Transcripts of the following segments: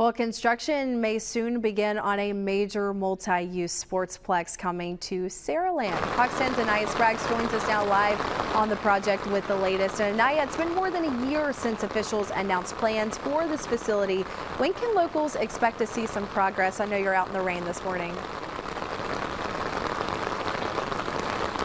Well, construction may soon begin on a major multi-use sportsplex coming to Saraland. Fox 10's Anaya Spraggs joins us now live on the project with the latest. And Anaya, it's been more than a year since officials announced plans for this facility. When can locals expect to see some progress? I know you're out in the rain this morning.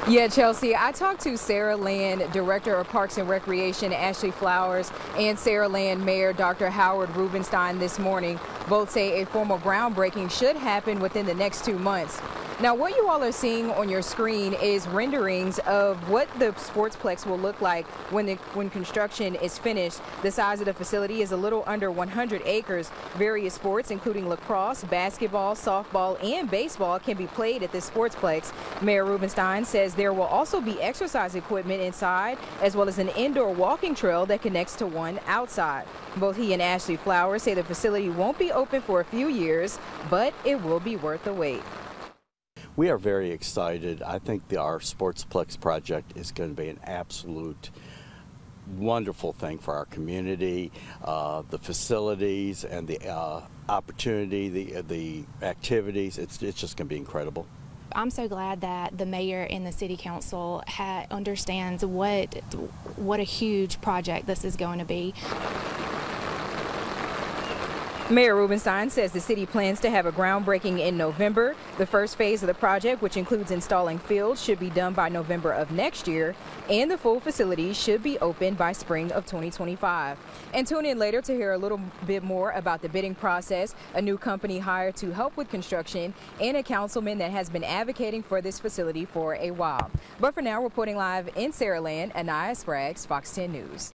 Yeah, Chelsea, I talked to Saraland Director of Parks and Recreation Ashley Flowers and Saraland Mayor Dr. Howard Rubenstein this morning. Both say a formal groundbreaking should happen within the next two months. Now, what you all are seeing on your screen is renderings of what the sportsplex will look like when the when construction is finished. The size of the facility is a little under 100 acres. Various sports, including lacrosse, basketball, softball, and baseball, can be played at this sportsplex. Mayor Rubenstein says there will also be exercise equipment inside, as well as an indoor walking trail that connects to one outside. Both he and Ashley Flowers say the facility won't be open for a few years, but it will be worth the wait. We are very excited. I think the, our Sportsplex project is going to be an absolute wonderful thing for our community, uh, the facilities and the uh, opportunity, the, the activities. It's, it's just going to be incredible. I'm so glad that the mayor and the city council understands what what a huge project this is going to be. Mayor Rubenstein says the city plans to have a groundbreaking in November. The first phase of the project, which includes installing fields, should be done by November of next year, and the full facility should be open by spring of 2025. And tune in later to hear a little bit more about the bidding process, a new company hired to help with construction, and a councilman that has been advocating for this facility for a while. But for now, reporting live in Saraland, Anaya Spraggs, Fox 10 News.